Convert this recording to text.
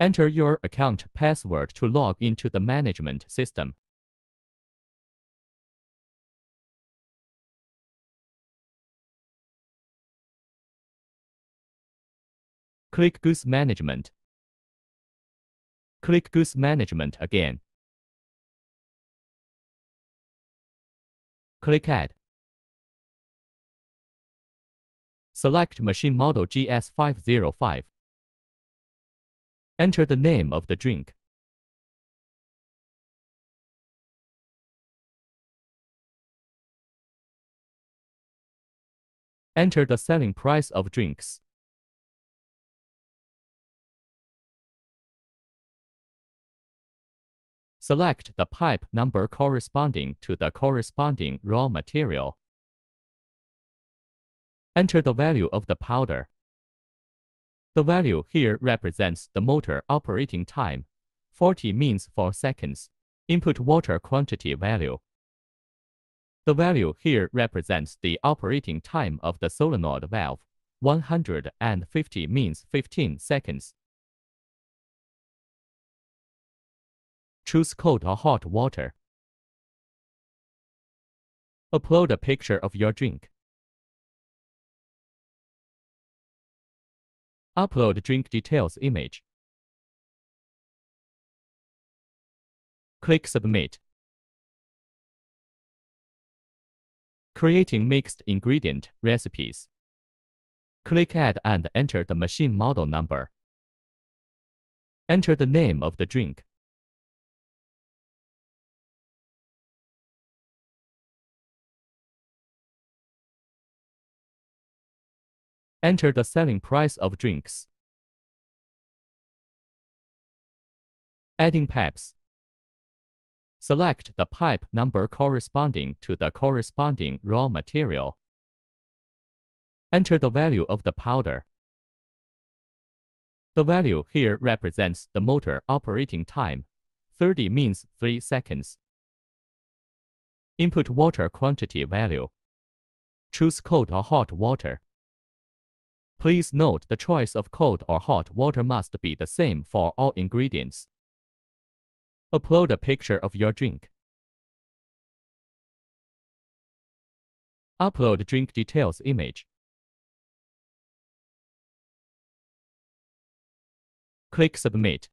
Enter your account password to log into the management system. Click Goods Management. Click Goods Management again. Click Add. Select machine model GS505. Enter the name of the drink. Enter the selling price of drinks. Select the pipe number corresponding to the corresponding raw material. Enter the value of the powder. The value here represents the motor operating time. 40 means 4 seconds. Input water quantity value. The value here represents the operating time of the solenoid valve. 150 means 15 seconds. Choose cold or hot water. Upload a picture of your drink. Upload drink details image. Click Submit. Creating mixed ingredient recipes. Click Add and enter the machine model number. Enter the name of the drink. Enter the selling price of drinks. Adding pipes. Select the pipe number corresponding to the corresponding raw material. Enter the value of the powder. The value here represents the motor operating time. 30 means 3 seconds. Input water quantity value. Choose cold or hot water. Please note the choice of cold or hot water must be the same for all ingredients. Upload a picture of your drink. Upload drink details image. Click Submit.